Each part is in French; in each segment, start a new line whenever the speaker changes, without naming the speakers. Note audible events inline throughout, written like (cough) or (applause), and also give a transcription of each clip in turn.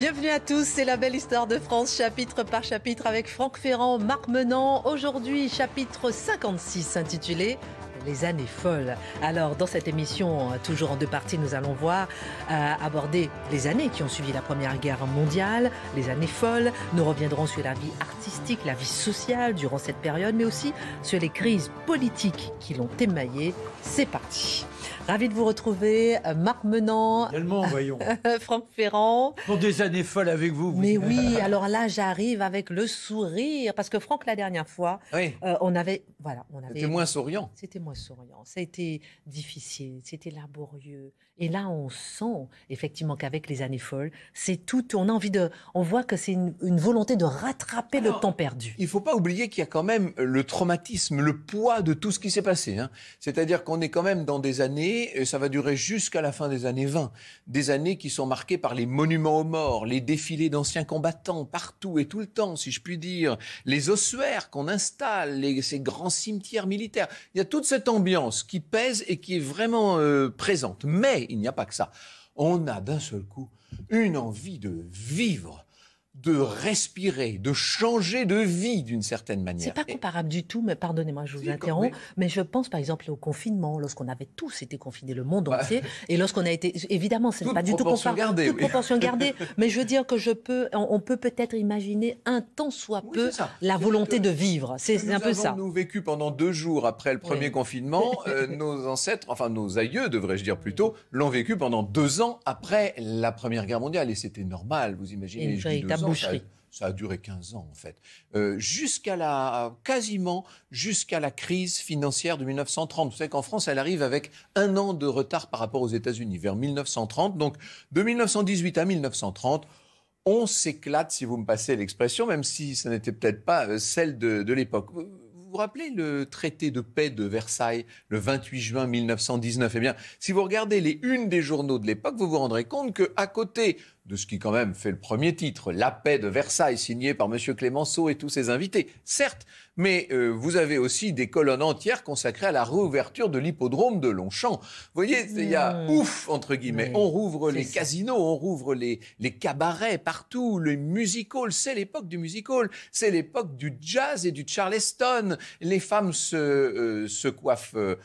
Bienvenue à tous, c'est la belle histoire de France, chapitre par chapitre avec Franck Ferrand, Marc Menant. Aujourd'hui, chapitre 56 intitulé les années folles. Alors, dans cette émission, toujours en deux parties, nous allons voir euh, aborder les années qui ont suivi la Première Guerre mondiale, les années folles. Nous reviendrons sur la vie artistique, la vie sociale durant cette période, mais aussi sur les crises politiques qui l'ont émaillée. C'est parti. Ravi de vous retrouver, euh, Marc Menant.
Tellement, voyons. (laughs)
Franck Ferrand.
Pour des années folles avec vous.
Mais oui, (laughs) alors là, j'arrive avec le sourire. Parce que Franck, la dernière fois, euh, on avait. Voilà, on avait.
C'était moins souriant.
C'était moins souriant. Ça a été difficile, c'était laborieux. Et là, on sent effectivement qu'avec les années folles, c'est tout. On a envie de. On voit que c'est une, volonté de rattraper le temps perdu.
Il ne faut pas oublier qu'il y a quand même le traumatisme, le poids de tout ce qui s'est passé. Hein. C'est-à-dire qu'on est quand même dans des années, et ça va durer jusqu'à la fin des années 20, des années qui sont marquées par les monuments aux morts, les défilés d'anciens combattants partout et tout le temps, si je puis dire, les ossuaires qu'on installe, ces grands cimetières militaires. Il y a toute cette ambiance qui pèse et qui est vraiment euh, présente. Mais il n'y a pas que ça. On a d'un seul coup une envie de vivre de respirer, de changer de vie d'une certaine manière.
C'est pas comparable du tout, mais pardonnez-moi, je vous interromps, mais je pense par exemple au confinement, lorsqu'on avait tous été confinés, le monde entier, et lorsqu'on a été, évidemment, c'est pas du tout comparable,
gardée,
toute proportion (laughs) gardée, mais je veux dire que je peux, on peut peut-être imaginer un temps soit peu la volonté de vivre, c'est un peu ça.
Nous vécu pendant deux jours après le premier confinement, (laughs) euh, nos ancêtres, enfin nos aïeux, devrais-je dire plutôt, l'ont vécu pendant deux ans après la Première Guerre mondiale, et c'était normal, vous imaginez. Ça, a duré 15 ans, en fait. Euh, jusqu'à la, quasiment jusqu'à la crise financière de 1930. Vous savez qu'en France, elle arrive avec un an de retard par rapport aux États-Unis, vers 1930. Donc, de 1918 à 1930, on s'éclate, si vous me passez l'expression, même si ce n'était peut-être pas euh, celle de, de l'époque vous rappelez le traité de paix de Versailles le 28 juin 1919 Eh bien, si vous regardez les unes des journaux de l'époque, vous vous rendrez compte qu'à côté de ce qui quand même fait le premier titre, La paix de Versailles, signé par M. Clémenceau et tous ses invités, certes, mais euh, vous avez aussi des colonnes entières consacrées à la réouverture de l'hippodrome de Longchamp. Vous voyez, il y a ouf, entre guillemets. on rouvre les casinos, on rouvre les, les cabarets partout, le music hall. C'est l'époque du music hall. C'est l'époque du jazz et du charleston. Les femmes se, euh, se coiffent euh,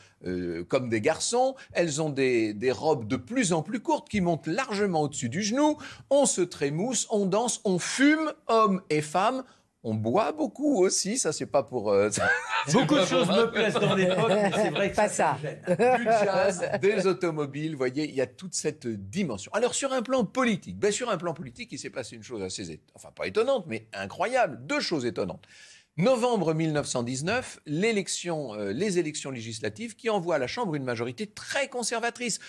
comme des garçons. Elles ont des, des robes de plus en plus courtes qui montent largement au-dessus du genou. On se trémousse, on danse, on fume, hommes et femmes on boit beaucoup aussi, ça c'est pas pour. Euh, (laughs)
beaucoup de choses me plaisent dans l'époque, mais c'est vrai que
pas ça.
ça. Du jazz, des automobiles, vous voyez, il y a toute cette dimension. Alors sur un plan politique, ben, sur un plan politique, il s'est passé une chose assez, enfin pas étonnante, mais incroyable, deux choses étonnantes. Novembre 1919, l'élection, euh, les élections législatives qui envoient à la Chambre une majorité très conservatrice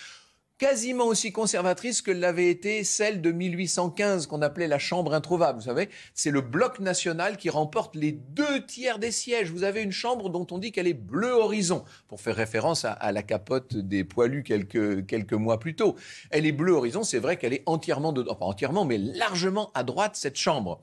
quasiment aussi conservatrice que l'avait été celle de 1815 qu'on appelait la Chambre introuvable. Vous savez, c'est le bloc national qui remporte les deux tiers des sièges. Vous avez une chambre dont on dit qu'elle est bleu horizon, pour faire référence à, la capote des poilus quelques, mois plus tôt. Elle est bleu horizon, c'est vrai qu'elle est entièrement, de, pas entièrement, mais largement à droite, cette chambre.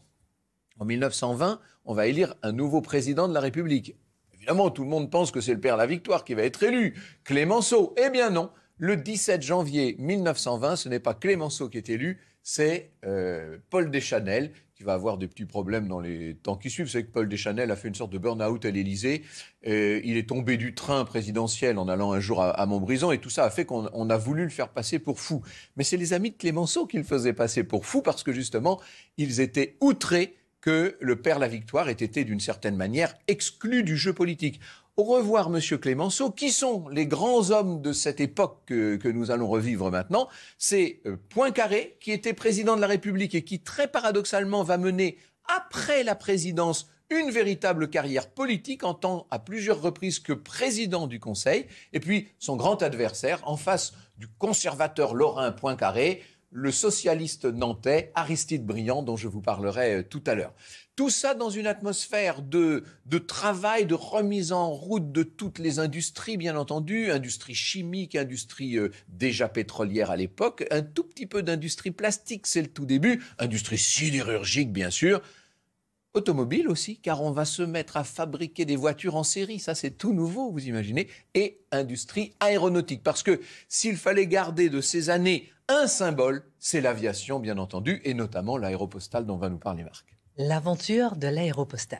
En 1920, on va élire un nouveau président de la République. Évidemment, tout le monde pense que c'est le père La Victoire qui va être élu, Clémenceau. Eh bien non, le 17 janvier 1920, ce n'est pas Clémenceau qui est élu, c'est euh, Paul Deschanel qui va avoir des petits problèmes dans les temps qui suivent. Savez que Paul Deschanel a fait une sorte de burn-out à l'Élysée. il est tombé du train présidentiel en allant un jour à, Montbrison et tout ça a fait qu'on a voulu le faire passer pour fou. Mais c'est les amis de Clémenceau qui le faisaient passer pour fou parce que justement, ils étaient outrés que le père La Victoire ait été d'une certaine manière exclu du jeu politique. Au revoir, Monsieur Clémenceau. Qui sont les grands hommes de cette époque que, nous allons revivre maintenant? C'est euh, Poincaré, qui était président de la République et qui, très paradoxalement, va mener, après la présidence, une véritable carrière politique en tant à plusieurs reprises que président du Conseil, et puis son grand adversaire en face du conservateur Lorrain Poincaré, le socialiste nantais Aristide Briand, dont je vous parlerai euh, tout à l'heure. Tout ça dans une atmosphère de, de travail, de remise en route de toutes les industries, bien entendu, industrie chimique, industrie euh, déjà pétrolière à l'époque, un tout petit peu d'industrie plastique, c'est le tout début, industrie sidérurgique, bien sûr. Automobile aussi, car on va se mettre à fabriquer des voitures en série. Ça, c'est tout nouveau, vous imaginez. Et industrie aéronautique. Parce que s'il fallait garder de ces années un symbole, c'est l'aviation, bien entendu, et notamment l'aéropostale dont va nous parler Marc.
L'aventure de l'aéropostale.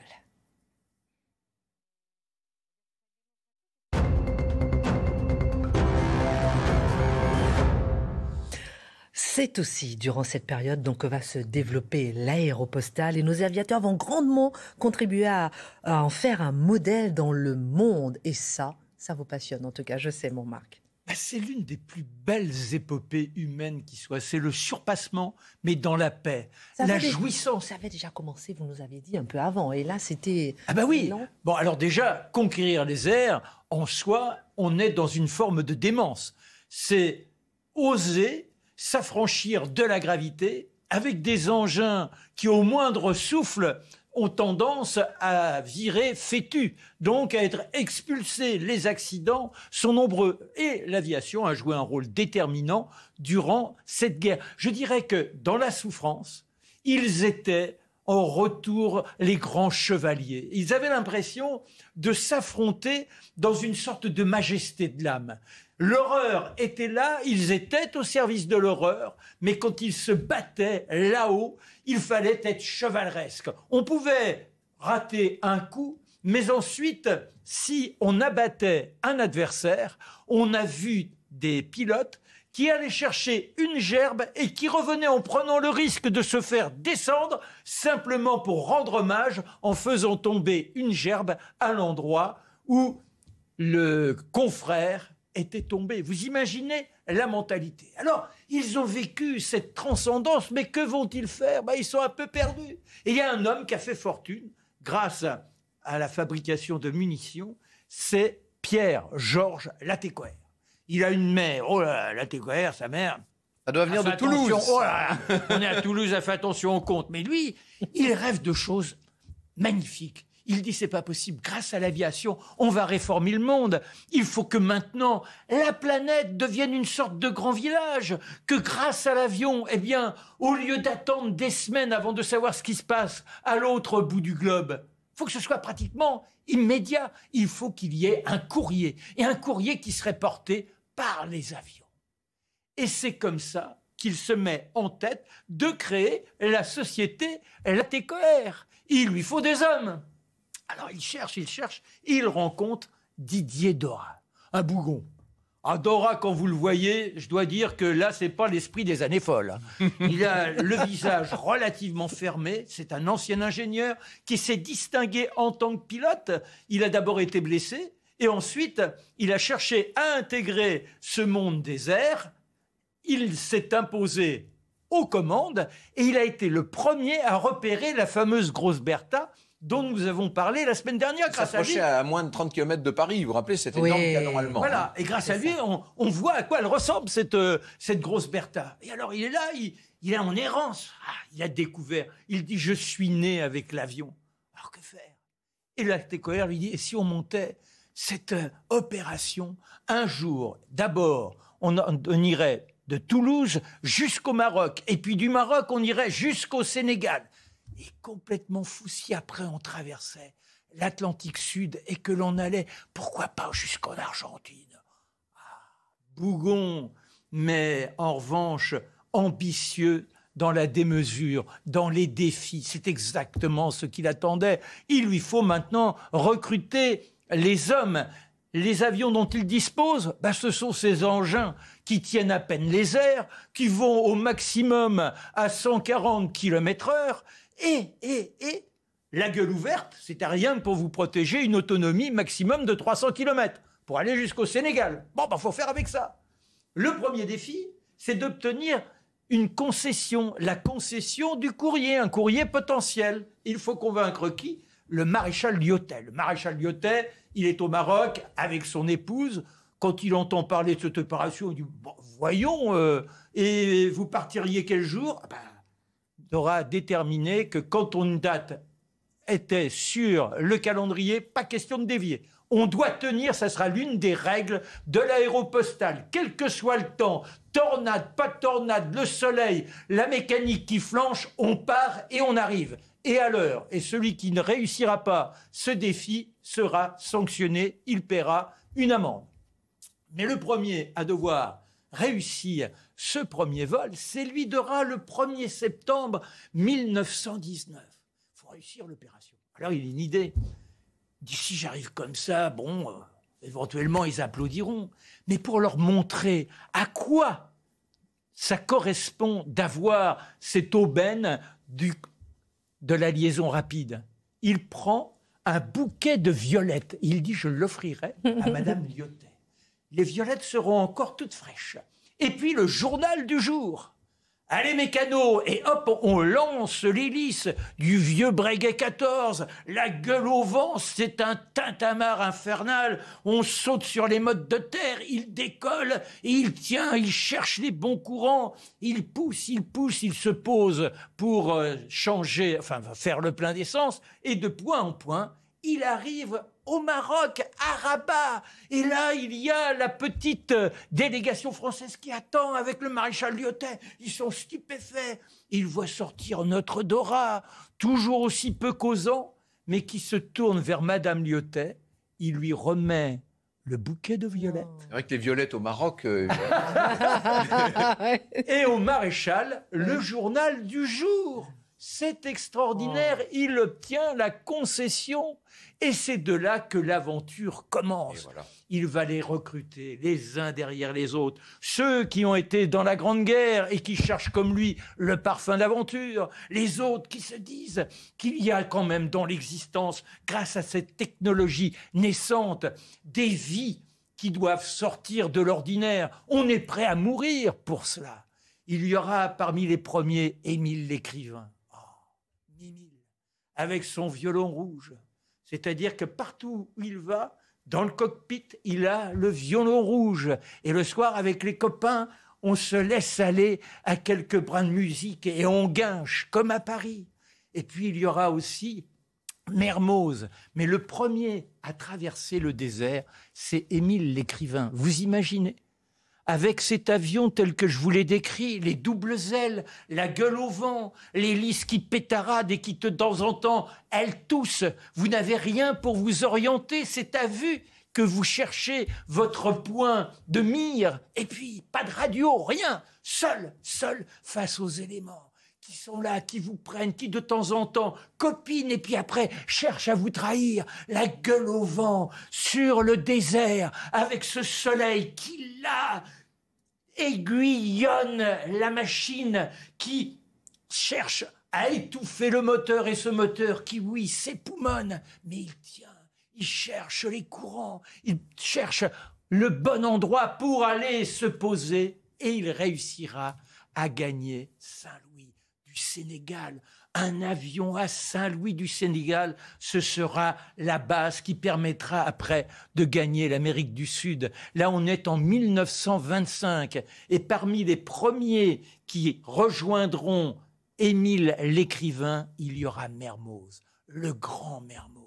C'est aussi durant cette période donc, que va se développer l'aéropostale et nos aviateurs vont grandement contribuer à, en faire un modèle dans le monde. Et ça, ça vous passionne en tout cas, je sais mon Marc.
Bah, c'est l'une des plus belles épopées humaines qui soit. C'est le surpassement, mais dans la paix, la jouissance.
Ça avait déjà commencé, vous nous aviez dit un peu avant. Et là, c'était.
Ah, bah oui. Bon, alors déjà, conquérir les airs, en soi, on est dans une forme de démence. C'est oser s'affranchir de la gravité avec des engins qui, au moindre souffle, ont tendance à virer fétus, donc à être expulsés. Les accidents sont nombreux et l'aviation a joué un rôle déterminant durant cette guerre. Je dirais que dans la souffrance, ils étaient en retour les grands chevaliers. Ils avaient l'impression de s'affronter dans une sorte de majesté de l'âme. L'horreur était là, ils étaient au service de l'horreur, mais quand ils se battaient là-haut, il fallait être chevaleresque. On pouvait rater un coup, mais ensuite, si on abattait un adversaire, on a vu des pilotes qui allaient chercher une gerbe et qui revenaient en prenant le risque de se faire descendre simplement pour rendre hommage en faisant tomber une gerbe à l'endroit où le confrère était tombé. Vous imaginez la mentalité. Alors, ils ont vécu cette transcendance, mais que vont-ils faire? Ben, Ils sont un peu perdus. Et il y a un homme qui a fait fortune grâce à la fabrication de munitions, c'est Pierre-Georges Latécoère. Il a une mère, oh là, Latécoère, sa mère.
Ça doit venir de Toulouse.
Oh (laughs) on est à Toulouse, a fait attention au compte. Mais lui, il rêve de choses magnifiques. Il dit c'est pas possible. Grâce à l'aviation, on va réformer le monde. Il faut que maintenant la planète devienne une sorte de grand village. Que grâce à l'avion, eh bien, au lieu d'attendre des semaines avant de savoir ce qui se passe à l'autre bout du globe, il faut que ce soit pratiquement immédiat. Il faut qu'il y ait un courrier et un courrier qui serait porté par les avions. Et c'est comme ça qu'il se met en tête de créer la société Latécoère. Il lui faut des hommes. Alors il cherche, il cherche, il rencontre Didier Dora, un bougon. Ah, Dora, quand vous le voyez, je dois dire que là, c'est pas l'esprit des années folles. Hein. (laughs) Il a le visage relativement fermé. C'est un ancien ingénieur qui s'est distingué en tant que pilote. Il a d'abord été blessé et ensuite, il a cherché à intégrer ce monde des airs. Il s'est imposé aux commandes et il a été le premier à repérer la fameuse grosse Bertha dont nous avons parlé la semaine dernière.
Grâce à lui, à moins de 30 km de Paris, vous vous rappelez cet énorme canon allemand.
Voilà, et grâce à lui, on, voit à quoi elle ressemble, cette, euh, cette grosse Bertha. Et alors, il est là, il, il est en errance. Ah, il a découvert, il dit, je suis né avec l'avion. Alors, que faire? Et la TCOR lui dit, et si on montait cette euh, opération un jour, d'abord, on, on irait de Toulouse jusqu'au Maroc, et puis du Maroc, on irait jusqu'au Sénégal et complètement fou si après on traversait l'Atlantique Sud et que l'on allait, pourquoi pas jusqu'en Argentine? Ah, Bougon, mais en revanche ambitieux dans la démesure, dans les défis. C'est exactement ce qu'il attendait. Il lui faut maintenant recruter les hommes. Les avions dont il dispose, bah, ce sont ces engins qui tiennent à peine les airs, qui vont au maximum à 140 km heure et, et, et, la gueule ouverte, c'était rien pour vous protéger une autonomie maximum de 300 km pour aller jusqu'au Sénégal. Bon, ben, faut faire avec ça. Le premier défi, c'est d'obtenir une concession, la concession du courrier, un courrier potentiel. Il faut convaincre qui? Le maréchal Lyotet. Le maréchal Lyotet, il est au Maroc avec son épouse. Quand il entend parler de cette opération, il dit Voyons, euh, et vous partiriez quel jour? Ah ben, aura déterminé que quand une date était sur le calendrier, pas question de dévier. On doit tenir, ça sera l'une des règles de l'aéropostale, quel que soit le temps, tornade, pas de tornade, le soleil, la mécanique qui flanche, on part et on arrive. Et à l'heure. Et celui qui ne réussira pas ce défi sera sanctionné, il paiera une amende. Mais le premier à devoir réussir ce premier vol, c'est lui d'aura le 1er septembre 1919. Il faut réussir l'opération. Alors il a une idée. D'ici j'arrive comme ça, bon, euh, éventuellement ils applaudiront. Mais pour leur montrer à quoi ça correspond d'avoir cette aubaine du, de la liaison rapide, il prend un bouquet de violettes. Il dit, je l'offrirai à (laughs) Madame Lyotet. Les violettes seront encore toutes fraîches. Et puis le journal du jour. Allez mécano Et hop, on lance l'hélice du vieux Breguet 14. La gueule au vent, c'est un tintamarre infernal. On saute sur les modes de terre, il décolle et il tient, il cherche les bons courants. Il pousse, il pousse, il se pose pour euh, changer, enfin faire le plein d'essence. Et de point en point, il arrive au Maroc, à Rabat. Et là, il y a la petite euh, délégation française qui attend avec le maréchal Lyotet. Ils sont stupéfaits. Ils voient sortir notre Dora, toujours aussi peu causant, mais qui se tourne vers Madame Lyotet. Il lui remet le bouquet de violettes.
C'est vrai que les violettes au Maroc. Euh, (laughs) (laughs)
Et au maréchal, le journal du jour. C'est extraordinaire. Oh. Il obtient la concession et c'est de là que l'aventure commence. Il va les recruter les uns derrière les autres. Ceux qui ont été dans la Grande Guerre et qui cherchent comme lui le parfum d'aventure. Les autres qui se disent qu'il y a quand même dans l'existence, grâce à cette technologie naissante, des vies qui doivent sortir de l'ordinaire. On est prêt à mourir pour cela. Il y aura parmi les premiers Émile l'écrivain. Avec son violon rouge c'est-à-dire que partout où il va, dans le cockpit, il a le violon rouge. Et le soir, avec les copains, on se laisse aller à quelques brins de musique et on guinche, comme à Paris. Et puis il y aura aussi Mermoz. Mais le premier à traverser le désert, c'est Émile l'écrivain. Vous imaginez? Avec cet avion tel que je vous l'ai décrit, les doubles ailes, la gueule au vent, l'hélice qui pétarade et qui de temps en temps, elle tousse. Vous n'avez rien pour vous orienter, c'est à vue que vous cherchez votre point de mire. Et puis, pas de radio, rien. Seul, seul face aux éléments qui sont là, qui vous prennent, qui de temps en temps copinent et puis après cherchent à vous trahir, la gueule au vent, sur le désert, avec ce soleil qui là aiguillonne la machine, qui cherche à étouffer le moteur et ce moteur qui, oui, s'époumonne, mais il tient, il cherche les courants, il cherche le bon endroit pour aller se poser et il réussira à gagner Saint-Louis. Sénégal. Un avion à Saint-Louis du Sénégal, ce sera la base qui permettra après de gagner l'Amérique du Sud. Là, on est en 1925 et parmi les premiers qui rejoindront Émile l'écrivain, il y aura Mermoz, le grand Mermoz.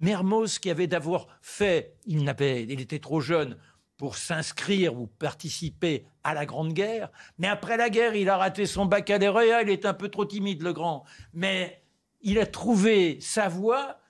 Mermoz qui avait d'abord fait, il, il était trop jeune pour s'inscrire ou participer à la Grande Guerre. Mais après la guerre, il a raté son baccalauréat, il est un peu trop timide, le grand. Mais il a trouvé sa voie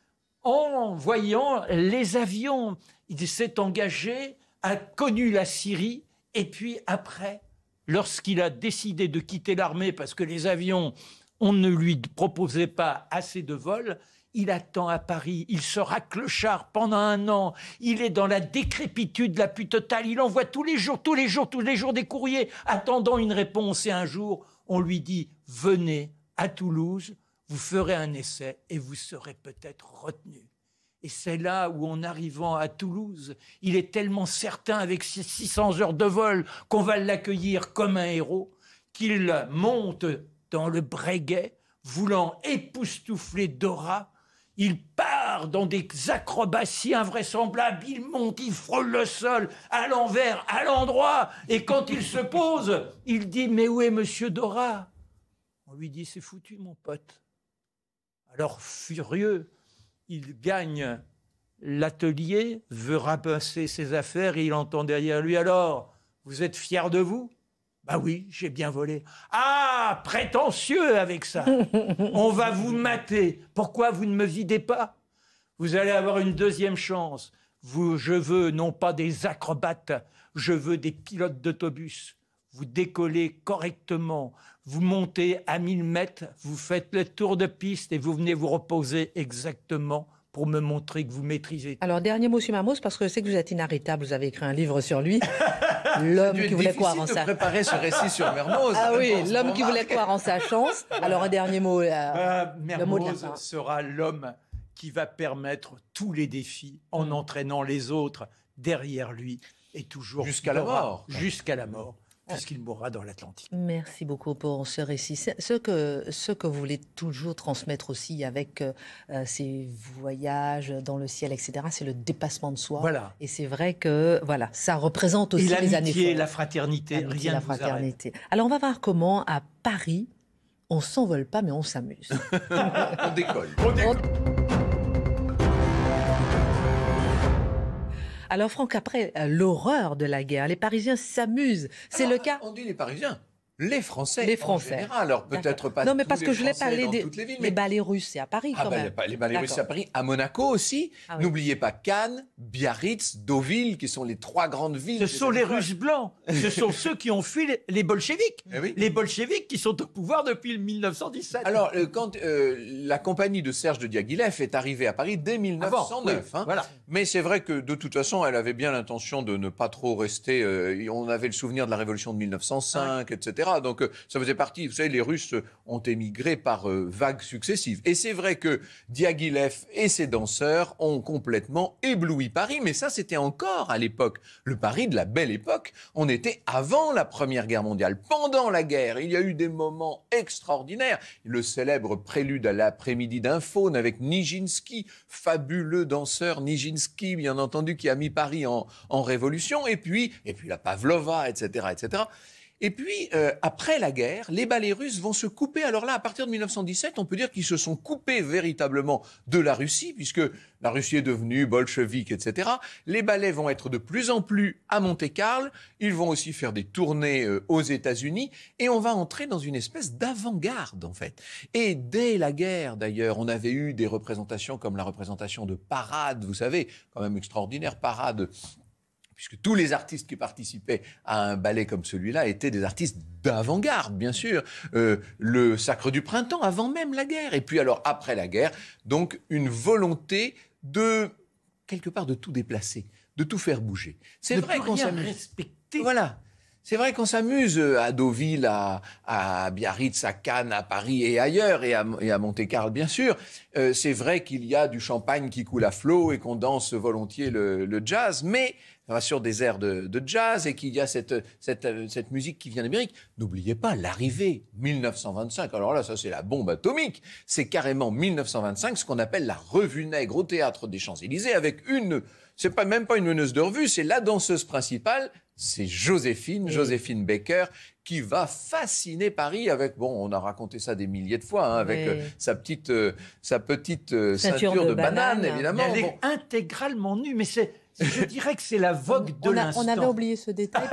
en voyant les avions. Il s'est engagé, a connu la Syrie, et puis après, lorsqu'il a décidé de quitter l'armée parce que les avions, on ne lui proposait pas assez de vols, il attend à Paris, il sera clochard pendant un an, il est dans la décrépitude la plus totale, il envoie tous les jours, tous les jours, tous les jours des courriers, attendant une réponse. Et un jour, on lui dit, venez à Toulouse, vous ferez un essai et vous serez peut-être retenu. Et c'est là où, en arrivant à Toulouse, il est tellement certain avec ses 600 heures de vol qu'on va l'accueillir comme un héros, qu'il monte dans le Breguet, voulant époustoufler Dora, il part dans des acrobaties invraisemblables, il monte, il frôle le sol, à l'envers, à l'endroit, et quand il se pose, il dit Mais où est monsieur Dora? On lui dit C'est foutu, mon pote. Alors, furieux, il gagne l'atelier, veut rabasser ses affaires, et il entend derrière lui Alors, vous êtes fier de vous? Bah oui, j'ai bien volé. Ah, prétentieux avec ça. (laughs) On va vous mater. Pourquoi vous ne me videz pas? Vous allez avoir une deuxième chance. Vous, je veux non pas des acrobates, je veux des pilotes d'autobus. Vous décollez correctement, vous montez à 1000 mètres, vous faites le tour de piste et vous venez vous reposer exactement pour me montrer que vous maîtrisez.
Alors, dernier mot sur Mamos, parce que je sais que vous êtes inarrêtable, vous avez écrit un livre sur lui. (laughs) L'homme qui voulait croire en sa...
préparer ce récit sur (laughs) Mermoz.
Ah oui, l'homme qui voulait croire en sa chance. Alors, un dernier mot.
Euh, Mermoz sera l'homme qui va permettre tous les défis en mm. entraînant les autres derrière lui et toujours
jusqu'à la mort.
Jusqu'à la mort puisqu'il mourra dans l'Atlantique.
Merci beaucoup pour ce récit. Ce que, ce que vous voulez toujours transmettre aussi avec euh, ces voyages dans le ciel, etc., c'est le dépassement de soi.
Voilà.
Et c'est vrai que voilà, ça représente aussi les années
la fraternité, rien la fraternité.
Alors on va voir comment à Paris, on s'envole pas, mais on s'amuse. (laughs)
on décolle. On décolle.
Alors Franck, après euh, l'horreur de la guerre, les Parisiens s'amusent. C'est le cas.
On dit les Parisiens. Les Français.
Les Français.
En général. Alors peut-être pas.
Non, mais
parce
que je l'ai
parlé
des
les, villes,
les ballets russes, c'est à Paris ah, quand bah, même.
Les ballets russes, c'est à Paris. À Monaco aussi. Ah N'oubliez pas Cannes, Biarritz, Deauville, qui sont les trois grandes villes.
Ce sont les Russes blancs. Ce sont ceux qui ont fui les bolcheviks. Eh les bolcheviks qui sont au pouvoir depuis 1917.
Alors euh, quand euh, la compagnie de Serge de Diaghilev est arrivée à Paris dès 1909. hein. voilà. Mais c'est vrai que de toute façon, elle avait bien l'intention de ne pas trop rester. Euh, on avait le souvenir de la révolution de 1905, etc. Donc ça faisait partie. Vous savez, les Russes ont émigré par euh, vagues successives. Et c'est vrai que Diaghilev et ses danseurs ont complètement ébloui Paris. Mais ça, c'était encore à l'époque, le Paris de la belle époque. On était avant la Première Guerre mondiale. Pendant la guerre, il y a eu des moments extraordinaires. Le célèbre prélude à l'après-midi d'un faune avec Nijinsky, fabuleux danseur Nijinsky, bien entendu, qui a mis Paris en, en révolution. Et puis, et puis la Pavlova, etc., etc. Et puis, euh, après la guerre, les ballets russes vont se couper. Alors là, à partir de 1917, on peut dire qu'ils se sont coupés véritablement de la Russie, puisque la Russie est devenue bolchevique, etc. Les ballets vont être de plus en plus à Monte-Carlo. Ils vont aussi faire des tournées euh, aux États-Unis. Et on va entrer dans une espèce d'avant-garde, en fait. Et dès la guerre, d'ailleurs, on avait eu des représentations comme la représentation de Parade, vous savez, quand même extraordinaire, Parade puisque tous les artistes qui participaient à un ballet comme celui-là étaient des artistes d'avant-garde, bien sûr. Euh, le Sacre du Printemps, avant même la guerre. Et puis alors, après la guerre, donc une volonté de, quelque part, de tout déplacer, de tout faire bouger.
C'est vrai qu'on s'amuse.
Voilà. C'est vrai qu'on s'amuse à Deauville, à, Biarritz, à Cannes, à Paris et ailleurs, et à, Monte-Carlo, bien sûr. Euh, c'est vrai qu'il y a du champagne qui coule à flot et qu'on danse volontiers le jazz, mais sur des airs de, jazz et qu'il y a cette, cette, musique qui vient d'Amérique. N'oubliez pas l'arrivée 1925. Alors là, ça c'est la bombe atomique. C'est carrément 1925, ce qu'on appelle la revue nègre au théâtre des Champs-Élysées avec une, c'est pas même pas une meneuse de revue, c'est la danseuse principale, c'est Joséphine, Joséphine Baker, qui va fasciner Paris avec, bon, on a raconté ça des milliers de fois, hein, avec euh, sa petite, euh, sa petite euh, ceinture, de, banane, évidemment.
Elle est intégralement nue, mais c'est je dirais que c'est la vogue de l'instant.
On avait oublié ce détail.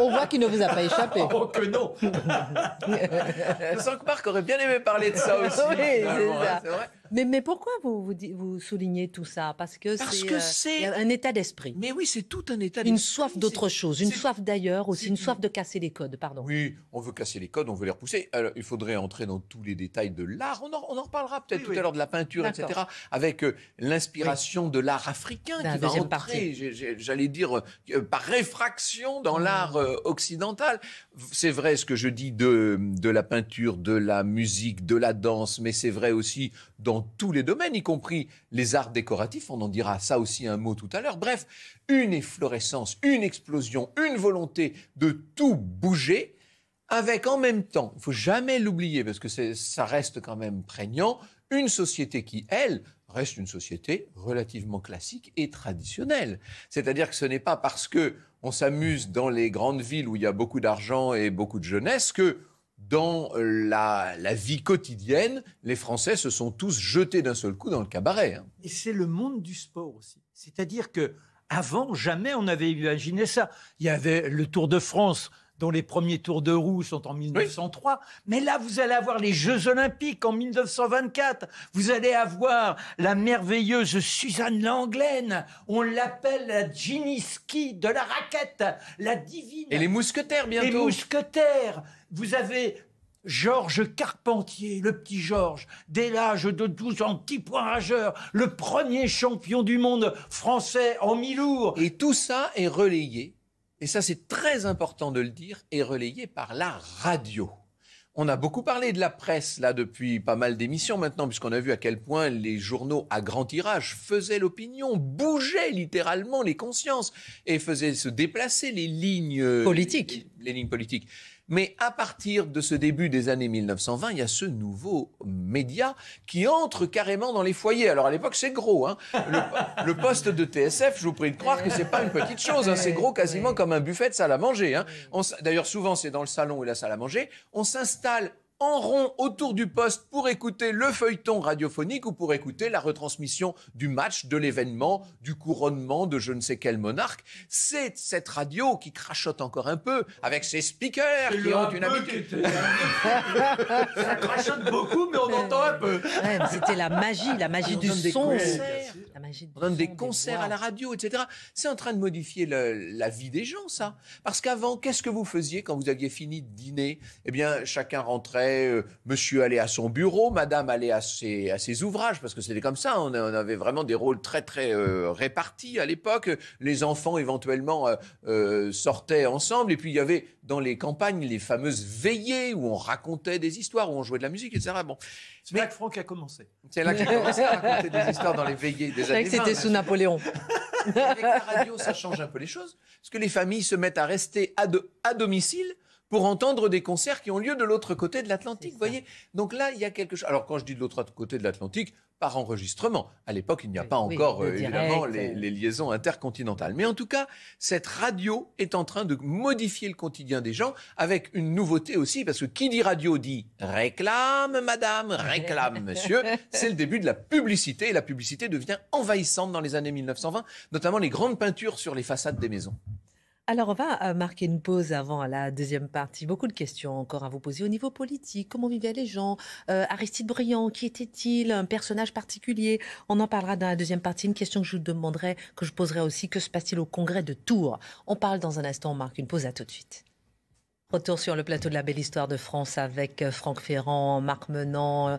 on voit qu'il ne vous a pas échappé. (laughs)
Oh que non (laughs)
Je sens que Marc aurait bien aimé parler de ça aussi.
Oui, c'est vrai. Mais, mais pourquoi vous, vous, soulignez tout ça? Parce que c'est euh, un état d'esprit.
Mais oui, c'est tout un état d'esprit.
Une soif d'autre chose, une soif d'ailleurs aussi, une soif de casser les codes, pardon.
Oui, on veut casser les codes, on veut les repousser. Alors, il faudrait entrer dans tous les détails de l'art. On en, on en reparlera peut-être tout à l'heure de la peinture, etc. Avec euh, l'inspiration de l'art africain qui va entrer, j'allais dire, euh, par réfraction dans mmh. l'art occidental. C'est vrai ce que je dis de, de la peinture, de la musique, de la danse, mais c'est vrai aussi dans tous les domaines, y compris les arts décoratifs, on en dira ça aussi un mot tout à l'heure. Bref, une efflorescence, une explosion, une volonté de tout bouger, avec en même temps, il faut jamais l'oublier parce que ça reste quand même prégnant, une société qui, elle, reste une société relativement classique et traditionnelle. C'est-à-dire que ce n'est pas parce que on s'amuse dans les grandes villes où il y a beaucoup d'argent et beaucoup de jeunesse que dans la, vie quotidienne, les Français se sont tous jetés d'un seul coup dans le cabaret. Hein.
Et c'est le monde du sport aussi. C'est-à-dire que avant, jamais on n'avait imaginé ça. Il y avait le Tour de France dont les premiers tours de roue sont en 1903. Mais là, vous allez avoir les Jeux Olympiques en 1924. Vous allez avoir la merveilleuse Suzanne Langlaine. On l'appelle la Giniski de la raquette, la divine.
Et les mousquetaires bientôt.
Les mousquetaires. Vous avez Georges Carpentier, le petit Georges, dès l'âge de 12 ans, petit point rageur, le premier champion du monde français en mi-lourd.
Et tout ça est relayé, et ça c'est très important de le dire, est relayé par la radio. On a beaucoup parlé de la presse là depuis pas mal d'émissions maintenant, puisqu'on a vu à quel point les journaux à grand tirage faisaient l'opinion, bougeaient littéralement les consciences et faisaient se déplacer les lignes
politiques.
les lignes politiques. Mais à partir de ce début des années 1920, il y a ce nouveau média qui entre carrément dans les foyers. Alors à l'époque, c'est gros. Hein. Le, poste de TSF, je vous prie de croire que c'est pas une petite chose. Hein. C'est gros quasiment comme un buffet de salle à manger. Hein. D'ailleurs, souvent, c'est dans le salon ou la salle à manger. On s'installe en rond autour du poste pour écouter le feuilleton radiophonique ou pour écouter la retransmission du match, de l'événement, du couronnement de je ne sais quel monarque. C'est cette radio qui crachote encore un peu avec ses speakers qui ont une habitude. (laughs)
Ça crachote beaucoup, mais on entend un peu.
C'était la magie, la magie du son.
on donne des concerts à la radio, etc. C'est en train de modifier la vie des gens, ça. Parce qu'avant, qu'est-ce que vous faisiez quand vous aviez fini de dîner? Eh bien, chacun rentrait euh, monsieur allait à son bureau, madame allait à ses, à ses ouvrages, parce que c'était comme ça, on, avait vraiment des rôles très très euh, répartis à l'époque. Les enfants éventuellement euh, sortaient ensemble, et puis il y avait dans les campagnes les fameuses veillées où on racontait des histoires, où on jouait de la musique, etc.
Bon. C'est là que Franck a commencé.
C'est là qu'il a commencé à raconter des histoires dans les veillées des années
que c'était sous Napoléon.
Avec la radio, ça change un peu les choses, parce que les familles se mettent à rester à, à domicile pour entendre des concerts qui ont lieu de l'autre côté de l'Atlantique. Voyez Donc là, il y a quelque chose. Alors quand je dis de l'autre côté de l'Atlantique, par enregistrement. À l'époque, il n'y a pas encore, euh, évidemment, les, les, liaisons intercontinentales. Mais en tout cas, cette radio est en train de modifier le quotidien des gens avec une nouveauté aussi, parce que qui dit radio dit réclame, madame, réclame, (laughs) monsieur. C'est le début de la publicité, et la publicité devient envahissante dans les années 1920, notamment les grandes peintures sur les façades des maisons.
Alors, on va euh, marquer une pause avant la deuxième partie. Beaucoup de questions encore à vous poser au niveau politique. Comment vivaient les gens? Euh, Aristide Briand, qui était-il? Un personnage particulier? On en parlera dans la deuxième partie. Une question que je vous demanderai, que je poserai aussi, que se passe-t-il au congrès de Tours? On parle dans un instant, on marque une pause. À tout de suite. Retour sur le plateau de la belle histoire de France avec euh, Franck Ferrand, Marc Menant, euh,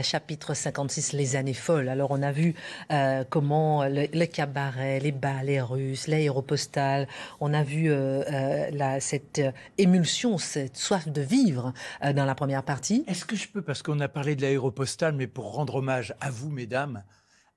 chapitre 56, les années folles. Alors on a vu euh, comment le, cabaret, les bals, russes, l'aéropostale, on a vu cette émulsion, cette soif de vivre dans la première partie.
Est-ce que je peux, parce qu'on a parlé de l'aéropostale, mais pour rendre hommage à vous, mesdames,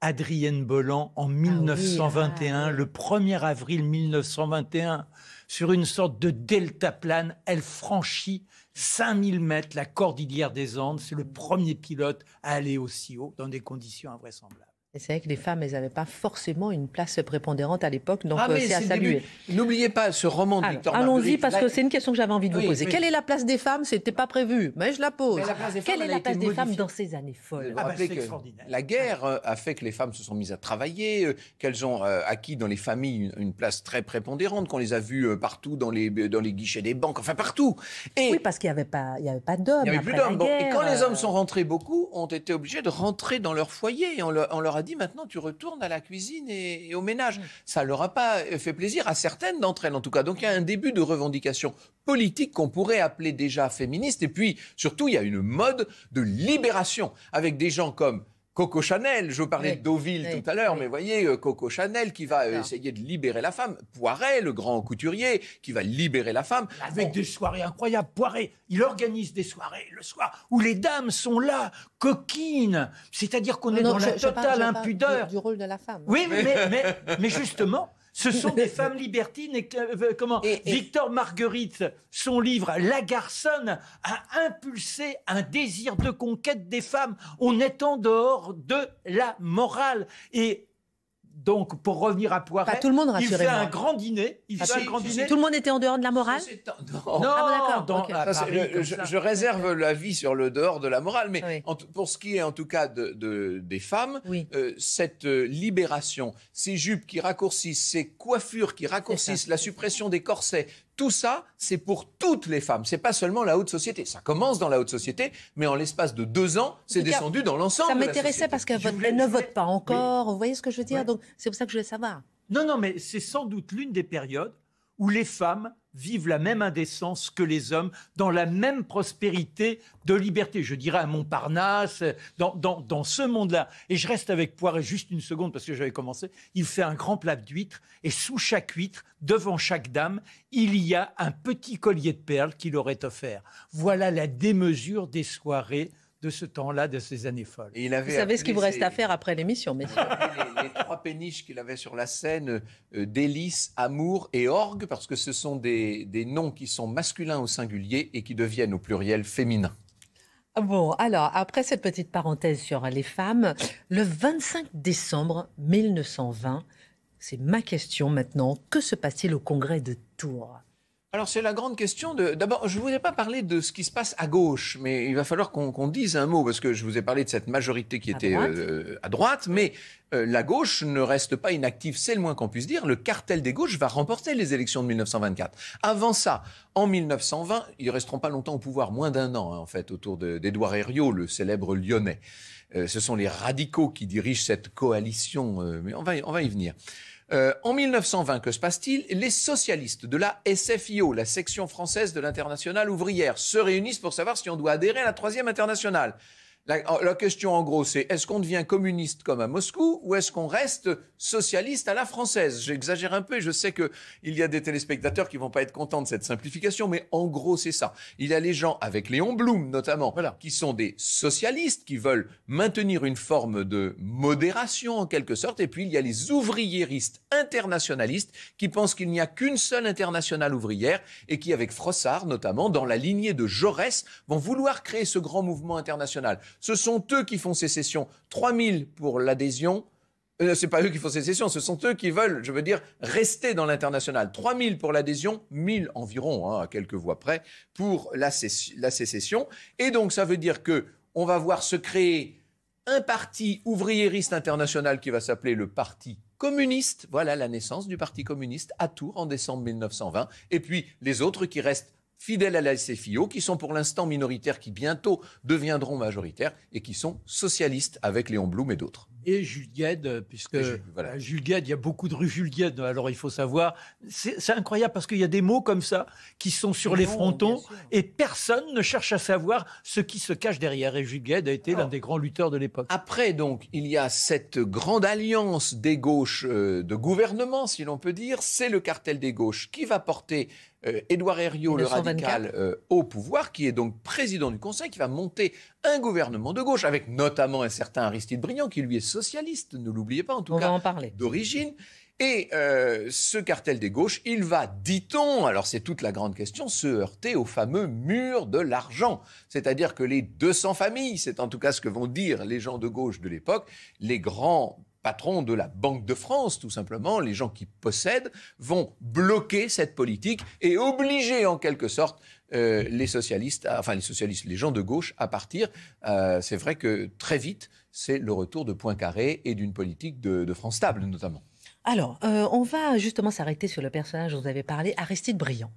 Adrienne Bolland en 1921, ah le 1er avril 1921, sur une sorte de deltaplane. Elle franchit 5000 mètres la cordillère des Andes. C'est le premier pilote à aller aussi haut dans des conditions invraisemblables.
Et c'est vrai que les femmes, elles n'avaient pas forcément une place prépondérante à l'époque, donc ah, euh, c'est à saluer.
N'oubliez pas ce roman de Victor
Allons-y, parce que c'est une question que j'avais envie de vous poser. Quelle est la place des femmes? C'était pas prévu, mais je la pose. Quelle est la place des femmes dans ces années folles?
Ah, bah, La guerre euh, a fait que les femmes se sont mises à travailler, euh, qu'elles ont acquis dans les familles une, place très prépondérante, qu'on les a vues partout dans les, dans les guichets des banques, enfin partout.
Et oui, parce qu'il n'y avait pas, il y avait pas d'hommes. Il n'y avait plus d'hommes.
et quand les hommes sont rentrés beaucoup, ont été obligés de rentrer dans leur foyer. Et on leur a dit maintenant tu retournes à la cuisine et, au ménage. Ça leur a pas fait plaisir à certaines d'entre elles en tout cas. Donc il y a un début de revendication politique qu'on pourrait appeler déjà féministe. Et puis surtout il y a une mode de libération avec des gens comme Coco Chanel, je vous parlais de Deauville tout à l'heure, mais voyez, euh, Coco Chanel qui va euh, essayer de libérer la femme. Poiret, le grand couturier, qui va libérer la femme.
Avec des soirées incroyables. Poiret, il organise des soirées le soir où les dames sont là, coquines. C'est-à-dire qu'on est dans la totale impudeur.
Du, rôle de la femme.
Oui, mais, mais (laughs) justement, ce sont des (laughs) femmes libertines. Et, euh, comment Victor Marguerite, son livre La Garçonne, a impulsé un désir de conquête des femmes. On est en dehors de la morale. Et donc, pour revenir à Poiret,
tout le monde,
il fait un grand dîner. Il fait un grand dîner.
Tout le monde était en dehors de la morale
Non, ah,
je, réserve l'avis sur le dehors de la morale, mais pour ce qui est en tout cas de, des femmes, euh, cette euh, libération, ces jupes qui raccourcissent, ces coiffures qui raccourcissent, la suppression des corsets, Tout ça, c'est pour toutes les femmes. C'est pas seulement la haute société. Ça commence dans la haute société, mais en l'espace de deux ans, c'est descendu dans l'ensemble.
Ça m'intéressait parce qu'elle
voulais-
ne vote pas encore. Vous voyez ce que je veux dire
Ouais.
Donc c'est pour ça que je voulais savoir.
Non, non, mais c'est sans doute l'une des périodes où les femmes vivent la même indécence que les hommes, dans la même prospérité de liberté. Je dirais à Montparnasse, dans, dans, dans ce monde-là. Et je reste avec Poiret juste une seconde parce que j'avais commencé. Il fait un grand plat d'huîtres et sous chaque huître, devant chaque dame, il y a un petit collier de perles qu'il aurait offert. Voilà la démesure des soirées de ce temps-là, de ces années folles.
Et il avait
Vous savez ce qu'il vous reste
ses-
à faire après l'émission, messieurs.
les, les trois péniches qu'il avait sur la scène, euh, délice, amour et orgue, parce que ce sont des, des noms qui sont masculins au singulier et qui deviennent au pluriel féminin.
Bon, alors, après cette petite parenthèse sur les femmes, le 25 décembre 1920, c'est ma question maintenant, que se passe-t-il au congrès de Tours?
Alors c'est la grande question de... D'abord, je ne vous ai pas parlé de ce qui se passe à gauche, mais il va falloir qu'on dise un mot, parce que je vous ai parlé de cette majorité qui
À
était
droite?
euh, à droite, mais euh, la gauche ne reste pas inactive, c'est le moins qu'on puisse dire. Le cartel des gauches va remporter les élections de 1924. Avant ça, en 1920, ils resteront pas longtemps au pouvoir, moins d'un an hein, en fait, autour d'Édouard Herriot, le célèbre lyonnais. Euh, ce sont les radicaux qui dirigent cette coalition, mais on va, on va y venir. Euh, en 1920, que se passe-t-il? Les socialistes de la SFIO, la section française de l'internationale ouvrière, se réunissent pour savoir si on doit adhérer à la troisième internationale. La, la question en gros, c'est est-ce qu'on devient communiste comme à Moscou ou est-ce qu'on reste socialiste à la française? J'exagère un peu et je sais qu'il y a des téléspectateurs qui vont pas être contents de cette simplification, mais en gros, c'est ça. Il y a les gens, avec Léon Blum notamment,
Voilà.
qui sont des socialistes, qui veulent maintenir une forme de modération en quelque sorte, et puis il y a les ouvriéristes internationalistes qui pensent qu'il n'y a qu'une seule internationale ouvrière et qui, avec Frossard notamment, dans la lignée de Jaurès, vont vouloir créer ce grand mouvement international. Ce sont eux qui font sécession. 3000 pour l'adhésion. Euh, c'est pas eux qui font sécession, ce sont eux qui veulent, je veux dire, rester dans l'international. 3000 pour l'adhésion, 1000 environ, hein, à quelques voix près, pour la sécession. Et donc, ça veut dire que on va voir se créer un parti ouvriériste international qui va s'appeler le Parti communiste. Voilà la naissance du Parti communiste à Tours en décembre 1920. Et puis les autres qui restent fidèles à la SFIO, qui sont pour l'instant minoritaires, qui bientôt deviendront majoritaires et qui sont socialistes avec Léon Blum et d'autres.
et Jules Gued, euh, puisque
Et Jules- voilà.
euh, Jules Gued, il y a beaucoup de rues Jules Gued, alors il faut savoir. C'est incroyable parce qu'il y a des mots comme ça qui sont sur les frontons et personne ne cherche à savoir ce qui se cache derrière. Et Jules Gued a été l'un des grands lutteurs de l'époque.
Après, donc, il y a cette grande alliance des gauches euh, de gouvernement, si l'on peut dire. C'est le cartel des gauches qui va porter Édouard Herriot, le
1924.
radical, euh, au pouvoir, qui est donc président du Conseil, qui va monter un gouvernement de gauche, avec notamment un certain Aristide Briand, qui lui est socialiste, ne l'oubliez pas en tout
On
cas d'origine. Et euh, ce cartel des gauches, il va, dit-on, alors c'est toute la grande question, se heurter au fameux mur de l'argent. C'est-à-dire que les 200 familles, c'est en tout cas ce que vont dire les gens de gauche de l'époque, les grands patrons de la Banque de France, tout simplement, les gens qui possèdent, vont bloquer cette politique et obliger en quelque sorte euh, les socialistes, enfin les socialistes, les gens de gauche à partir. Euh, c'est vrai que très vite, c'est le retour de Poincaré et d'une politique de, de France stable notamment.
Alors, euh, on va justement s'arrêter sur le personnage dont vous avez parlé, Aristide Briand.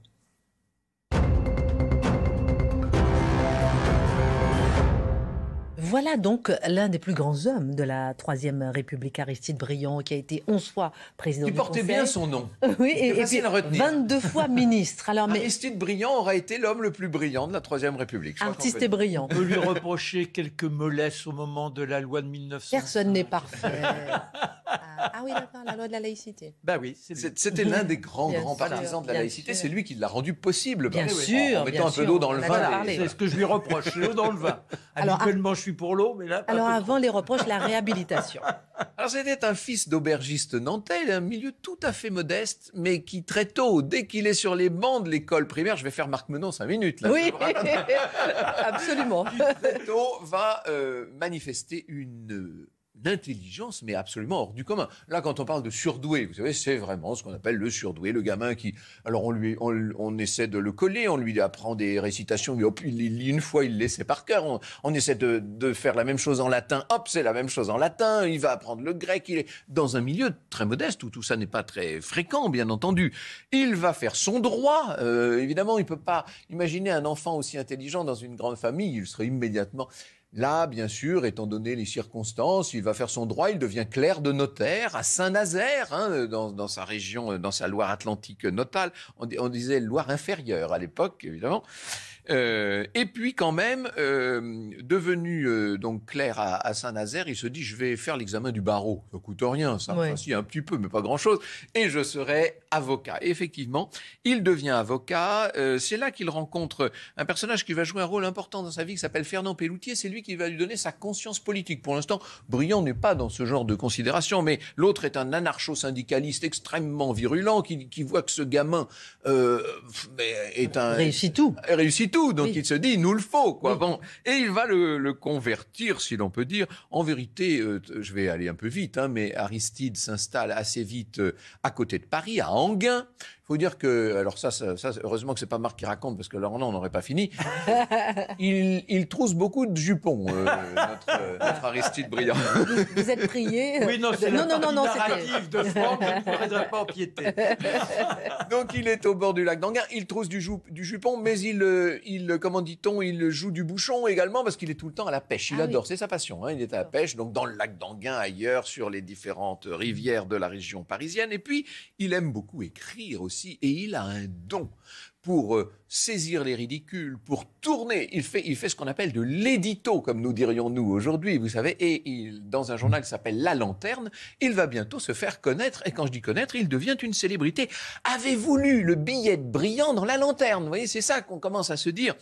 Voilà donc l'un des plus grands hommes de la Troisième République, Aristide Briand, qui a été 11 fois président
Il
du
portait
Conseil.
bien son nom. (laughs)
Oui, et, et
facile
puis
à retenir.
22 fois (laughs) ministre. Alors, mais
Aristide Briand aura été l'homme le plus brillant de la Troisième République. Je
artiste et brillant.
On peut lui reprocher quelques mollesses au moment de la loi de 1900.
Personne n'est parfait. (laughs) Ah, ah oui, d'accord, la loi de la laïcité.
Bah oui,
C'était l'un des grands,
Bien
grands
sûr,
partisans de la laïcité. C'est lui qui l'a rendu possible.
Bien sûr,
En mettant un peu d'eau dans le vin.
C'est ce que je lui reproche, l'eau dans le vin. (laughs)
Alors,
Habituellement, je suis pour l'eau, mais là,
Alors avant les reproches, la réhabilitation. (laughs)
Alors c'était un fils d'aubergiste nantais, un milieu tout à fait modeste, mais qui très tôt, dès qu'il est sur les bancs de l'école primaire, je vais faire Marc Menon 5 minutes là.
Oui, (laughs) absolument.
très tôt va euh, manifester une, intelligence, mais absolument hors du commun. Là, quand on parle de surdoué, vous savez, c'est vraiment ce qu'on appelle le surdoué, le gamin qui, alors on lui, on, essaie de le coller, on lui apprend des récitations, hop, il lit une fois, il laisse par cœur. On, essaie de, faire la même chose en latin, hop, c'est la même chose en latin. Il va apprendre le grec. Il est dans un milieu très modeste où tout ça n'est pas très fréquent, bien entendu. Il va faire son droit. Euh, évidemment, il peut pas imaginer un enfant aussi intelligent dans une grande famille. Il serait immédiatement Là, bien sûr, étant donné les circonstances, il va faire son droit, il devient clerc de notaire à Saint-Nazaire, hein, dans, sa région, dans sa Loire-Atlantique notale. On, on, disait Loire inférieure à l'époque, évidemment. Euh, et puis quand même, euh, devenu euh, donc clerc à, Saint-Nazaire, il se dit je vais faire l'examen du barreau. Ça coûte rien, ça. si un petit peu, mais pas grand-chose. Et je serai avocat. Et effectivement, il devient avocat. c'est là qu'il rencontre un personnage qui va jouer un rôle important dans sa vie, qui s'appelle Fernand Pelloutier. C'est lui qui va lui donner sa conscience politique. Pour l'instant, Briand n'est pas dans ce genre de considération, mais l'autre est un anarcho-syndicaliste extrêmement virulent qui, qui, voit que ce gamin est un
réussit tout.
Réussit tout. Donc il se dit, il nous le faut, quoi. Bon, et il va le, convertir, si l'on peut dire. En vérité, euh, je vais aller un peu vite, hein, mais Aristide s'installe assez vite euh, à côté de Paris, à Anguin faut dire que, alors ça, ça, heureusement que c'est pas Marc qui raconte, parce que là, on n'aurait pas fini. (laughs) il, il trousse beaucoup de jupons, euh, euh, notre, Aristide Briand.
Vous, êtes prié
euh, Oui, non, c'est non, non, non, non, de Franck, je ne pas empiéter. (laughs)
Donc, il est au bord du lac d'Anguin, il trousse du, du jupon, mais il, il comment dit-on, il joue du bouchon également, parce qu'il est tout le temps à la pêche. Il ah adore, c'est sa passion, hein, il est à la pêche, donc dans le lac d'Anguin, ailleurs, sur les différentes rivières de la région parisienne. Et puis, il aime beaucoup écrire aussi et il a un don pour euh, saisir les ridicules, pour tourner. Il fait, il fait ce qu'on appelle de l'édito, comme nous dirions nous aujourd'hui, vous savez. Et dans un journal qui s'appelle La Lanterne, il va bientôt se faire connaître. Et quand je dis connaître, il devient une célébrité. Avez-vous lu le billet de brillant dans La Lanterne? Vous voyez, c'est ça qu'on commence à se dire.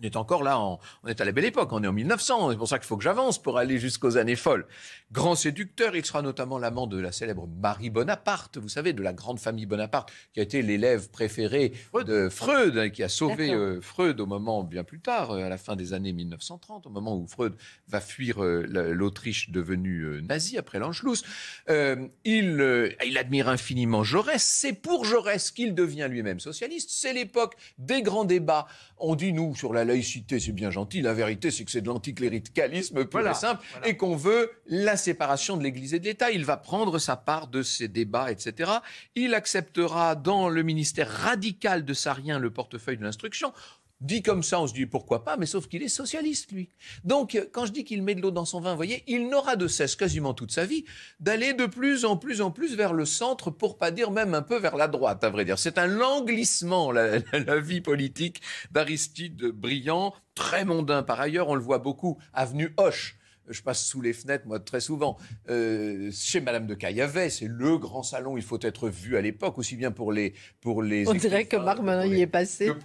On est encore là, on est à la belle époque, on est en 1900, c'est pour ça qu'il faut que j'avance pour aller jusqu'aux années folles. Grand séducteur, il sera notamment l'amant de la célèbre Marie Bonaparte, vous savez, de la grande famille Bonaparte, qui a été l'élève préféré de Freud, hein, qui a sauvé euh, Freud au moment, bien plus tard, euh, à la fin des années 1930, au moment où Freud va fuir euh, l'Autriche devenue nazie après l'Anschluss. il, il admire infiniment Jaurès, c'est pour Jaurès qu'il devient lui-même socialiste, c'est l'époque des grands débats. On dit, nous, sur la laïcité, c'est bien gentil. La vérité, c'est que c'est de l'anticléricalisme pur et simple et qu'on veut la séparation de l'Église et de l'État. Il va prendre sa part de ces débats, etc. Il acceptera dans le ministère radical de Sarien le portefeuille de l'instruction. Dit comme ça, on se dit pourquoi pas, mais sauf qu'il est socialiste, lui. Donc, quand je dis qu'il met de l'eau dans son vin, vous voyez, il n'aura de cesse quasiment toute sa vie d'aller de plus en plus en plus vers le centre, pour pas dire même un peu vers la droite, à vrai dire. C'est un languissement, la, (laughs) la vie politique d'Aristide Briand, très mondain par ailleurs, on le voit beaucoup, avenue Hoche je passe sous les fenêtres, moi, très souvent. Euh, chez Madame de Caillavet, c'est le grand salon, il faut être vu à l'époque, aussi bien pour les. Pour les
On dirait que Marc Menant y est passé. (laughs)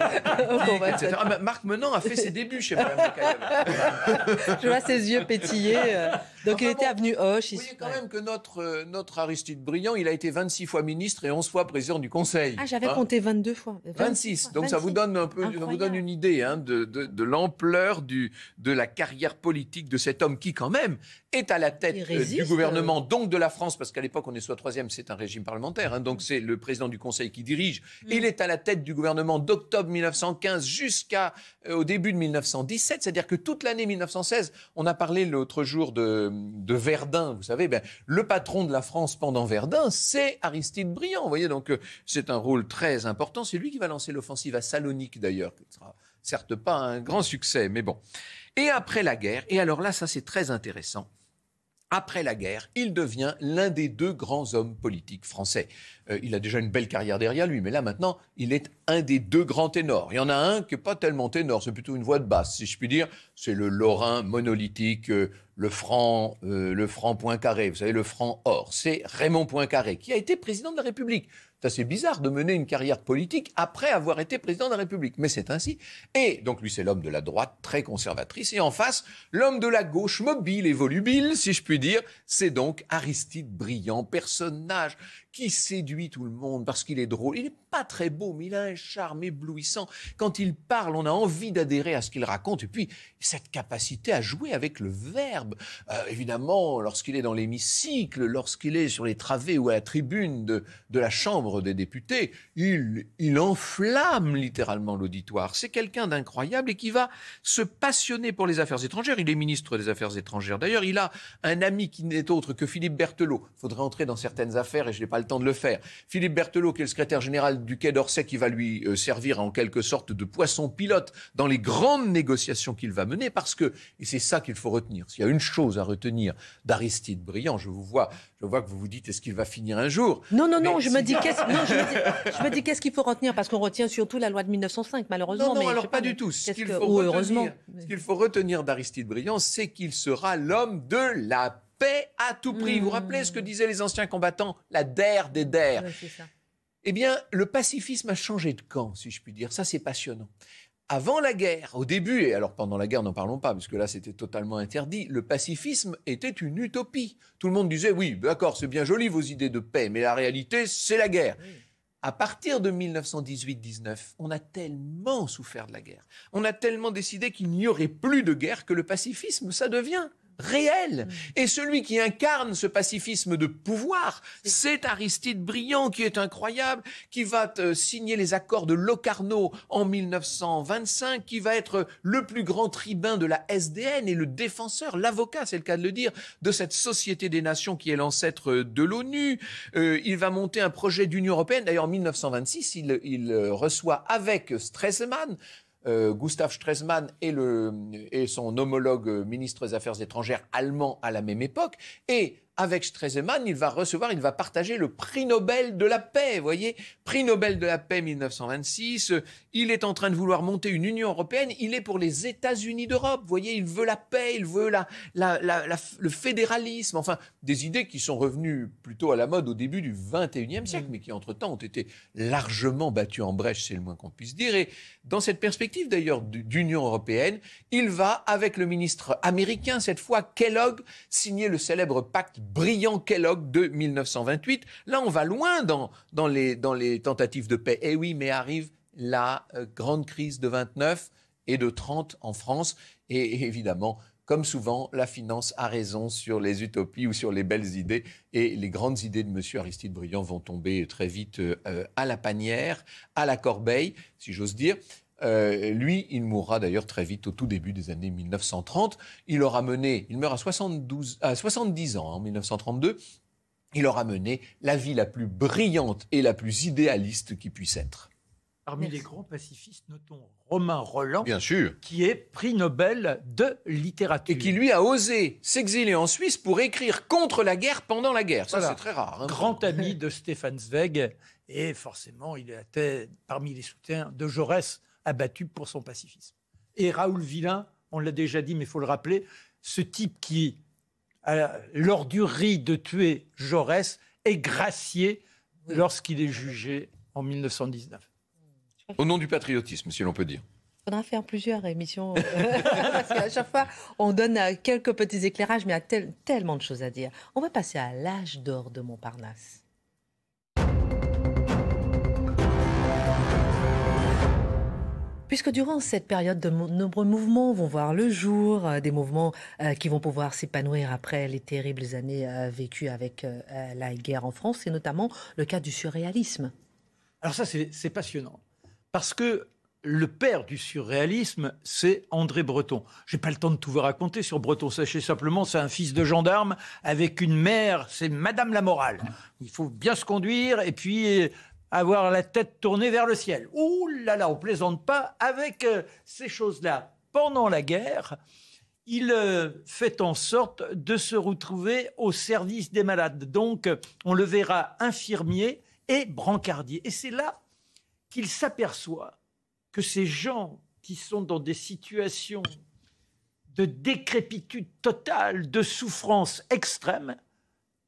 Ah, Marc Menant a fait ses débuts chez Madame de Caillavet. (laughs)
je vois ses yeux pétiller. Donc il était avenue Hoche.
Vous voyez quand même que notre, euh, notre Aristide Briand, il a été 26 fois ministre et 11 fois président du Conseil.
Ah, j'avais hein compté 22 fois.
26. Donc ça vous donne un peu, ça vous donne une idée hein, de, de, de l'ampleur de la carrière politique de cet homme qui quand même est à la tête euh, du gouvernement, euh. donc de la France, parce qu'à l'époque, on est soit troisième, c'est un régime parlementaire, hein, donc c'est le président du Conseil qui dirige. Mm. Il est à la tête du gouvernement d'octobre 1915 jusqu'à euh, au début de 1917, c'est-à-dire que toute l'année 1916, on a parlé l'autre jour de, de, Verdun, vous savez, ben, le patron de la France pendant Verdun, c'est Aristide Briand, vous voyez, donc c'est un rôle très important. C'est lui qui va lancer l'offensive à Salonique, d'ailleurs, qui sera certes pas un grand succès, mais bon. Et après la guerre, et alors là, ça c'est très intéressant, après la guerre, il devient l'un des deux grands hommes politiques français. Euh, il a déjà une belle carrière derrière lui, mais là maintenant, il est un des deux grands ténors. Il y en a un qui n'est pas tellement ténor, c'est plutôt une voix de basse, si je puis dire. C'est le Lorrain monolithique, euh, le franc, euh, le franc Poincaré, vous savez, le franc or. C'est Raymond Poincaré, qui a été président de la République. C'est assez bizarre de mener une carrière politique après avoir été président de la République, mais c'est ainsi. Et donc lui, c'est l'homme de la droite très conservatrice, et en face, l'homme de la gauche mobile et volubile, si je puis dire, c'est donc Aristide Briand, personnage qui séduit tout le monde parce qu'il est drôle. Il n'est pas très beau, mais il a un charme éblouissant. Quand il parle, on a envie d'adhérer à ce qu'il raconte. Et puis, cette capacité à jouer avec le verbe. Euh, évidemment, lorsqu'il est dans l'hémicycle, lorsqu'il est sur les travées ou à la tribune de, de la Chambre des députés, il, enflamme littéralement l'auditoire. C'est quelqu'un d'incroyable et qui va se passionner pour les affaires étrangères. Il est ministre des Affaires étrangères. D'ailleurs, il a un ami qui n'est autre que Philippe Berthelot. Il faudrait entrer dans certaines affaires et je n'ai pas le temps de le faire. Philippe Berthelot, qui est le secrétaire général du Quai d'Orsay, qui va lui euh, servir en quelque sorte de poisson pilote dans les grandes négociations qu'il va mener, parce que, et c'est ça qu'il faut retenir, s'il y a une chose à retenir d'Aristide Briand, je vous vois, je vois que vous vous dites, est-ce qu'il va finir un jour?
Non, non, non, je me, dis, qu'est-ce, (laughs) non je me dis, qu'est-ce qu'il faut retenir Parce qu'on retient surtout la loi de 1905, malheureusement.
Non, non, alors pas, du tout. Ce qu'il faut, qu'il faut retenir d'Aristide Briand, c'est qu'il sera l'homme de la paix à tout prix. Vous vous rappelez ce que mmh. disaient les anciens combattants? La der des der. eh bien, le pacifisme a changé de camp, si je puis dire. Ça, c'est passionnant. Avant la guerre, au début, et alors pendant la guerre, n'en parlons pas, parce que là, c'était totalement interdit, le pacifisme était une utopie. Tout le monde disait, oui, d'accord, c'est bien joli vos idées de paix, mais la réalité, c'est la guerre. À partir de 1918-19, on a tellement souffert de la guerre, on a tellement décidé qu'il n'y aurait plus de guerre que le pacifisme, ça devient réel. Mm. Et celui qui incarne ce pacifisme de pouvoir, c'est Aristide Briand, qui est incroyable, qui va euh, signer les accords de Locarno en 1925, qui va être le plus grand tribun de la SDN et le défenseur, l'avocat, c'est le cas de le dire, de cette Société des Nations qui est l'ancêtre de l'ONU. Euh, il va monter un projet d'Union européenne. D'ailleurs, en 1926, il, il euh, reçoit avec Stresemann euh, Gustav Stresemann et, le, et son homologue ministre des Affaires étrangères allemand à la même époque. Et avec Stresemann, il va recevoir, il va partager le prix Nobel de la paix. Voyez, prix Nobel de la paix 1926. Il est en train de vouloir monter une Union européenne. Il est pour les États-Unis d'Europe. Voyez, il veut la paix, il veut la, le fédéralisme. Enfin, des idées qui sont revenues plutôt à la mode au début du 21e siècle, mais qui entre-temps ont été largement battues en brèche, c'est le moins qu'on puisse dire. Et dans cette perspective d'ailleurs d'Union européenne, il va, avec le ministre américain, cette fois Kellogg, signer le célèbre pacte brillant Kellogg de 1928. Là, on va loin dans, les tentatives de paix. Eh oui, mais arrive la euh, grande crise de 29 et de 30 en France. Et, évidemment, comme souvent, la finance a raison sur les utopies ou sur les belles idées. Et les grandes idées de M. Aristide Briand vont tomber très vite euh, à la panière, à la corbeille, si j'ose dire. Euh, lui, il mourra d'ailleurs très vite au tout début des années 1930. Il aura mené, il meurt à, 72, à 70 ans en 1932. Il aura mené la vie la plus brillante et la plus idéaliste qui puisse être.
Parmi les grands pacifistes, notons Romain Roland,
Bien sûr.
qui est prix Nobel de littérature.
Et qui, lui, a osé s'exiler en Suisse pour écrire contre la guerre pendant la guerre. Ça, c'est très rare.
Hein. Grand (laughs) ami de Stéphane Zweig, et forcément, il était parmi les soutiens de Jaurès abattu pour son pacifisme. Et Raoul Villain, on l'a déjà dit, mais il faut le rappeler, ce type qui, a l'ordurerie de tuer Jaurès, est gracié lorsqu'il est jugé en 1919.
Au nom du patriotisme, si l'on peut dire.
Il faudra faire plusieurs émissions. (laughs) parce qu'à chaque fois, on donne quelques petits éclairages, mais il y a tellement de choses à dire. On va passer à l'âge d'or de Montparnasse. Puisque durant cette période, de nombreux mouvements vont voir le jour, euh, des mouvements euh, qui vont pouvoir s'épanouir après les terribles années euh, vécues avec la guerre en France, c'est notamment le cas du surréalisme.
Alors ça, c'est passionnant, parce que le père du surréalisme, c'est André Breton. J'ai pas le temps de tout vous raconter sur Breton. Sachez simplement, c'est un fils de gendarme avec une mère, c'est Madame la Morale. Il faut bien se conduire et puis avoir la tête tournée vers le ciel. Ouh là là, on plaisante pas avec euh, ces choses-là. Pendant la guerre, il euh, fait en sorte de se retrouver au service des malades. Donc, on le verra infirmier et brancardier. Et c'est là qu'il s'aperçoit que ces gens qui sont dans des situations de décrépitude totale, de souffrance extrême,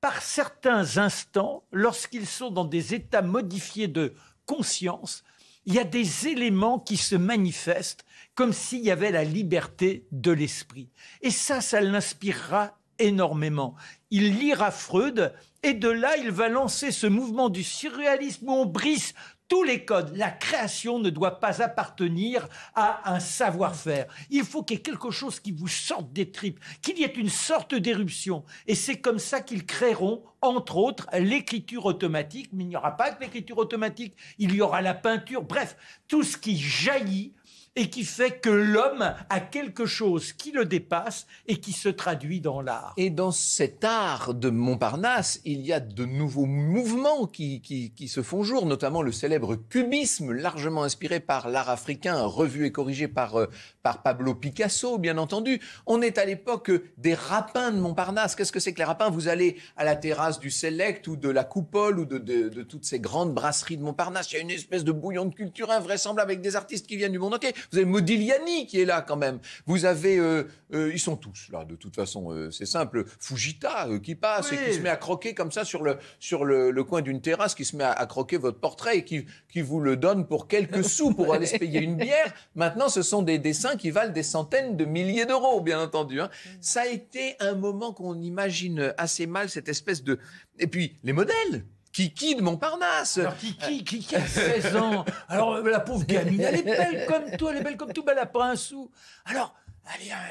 par certains instants, lorsqu'ils sont dans des états modifiés de conscience, il y a des éléments qui se manifestent comme s'il y avait la liberté de l'esprit. Et ça, ça l'inspirera énormément. Il lira Freud et de là, il va lancer ce mouvement du surréalisme où on brise tous les codes. La création ne doit pas appartenir à un savoir-faire. Il faut qu'il y ait quelque chose qui vous sorte des tripes, qu'il y ait une sorte d'éruption. Et c'est comme ça qu'ils créeront, entre autres, l'écriture automatique. Mais il n'y aura pas que l'écriture automatique, il y aura la peinture. Bref, tout ce qui jaillit et qui fait que l'homme a quelque chose qui le dépasse et qui se traduit dans l'art.
Et dans cet art de Montparnasse, il y a de nouveaux mouvements qui, se font jour, notamment le célèbre cubisme, largement inspiré par l'art africain, revu et corrigé par, euh, par Pablo Picasso, bien entendu. On est à l'époque des rapins de Montparnasse. Qu'est-ce que c'est que les rapins? Vous allez à la terrasse du Select ou de la Coupole ou de, de, de toutes ces grandes brasseries de Montparnasse. Il y a une espèce de bouillon de culture invraisemblable avec des artistes qui viennent du monde entier. Vous avez Modigliani qui est là quand même. Vous avez, euh, euh, ils sont tous là. De toute façon, euh, c'est simple. Fujita qui passe et qui se met à croquer comme ça sur le sur le, coin d'une terrasse, qui se met à, croquer votre portrait et qui qui vous le donne pour quelques sous pour aller se payer une bière. Maintenant, ce sont des dessins qui valent des centaines de milliers d'euros, bien entendu. Hein. Ça a été un moment qu'on imagine assez mal cette espèce de et puis les modèles. Kiki de Montparnasse.
Alors Kiki, Kiki a 16 ans? Alors euh, la pauvre gamine, elle est belle comme toi, elle est belle comme tout, mais elle n'a pas un sou. Alors,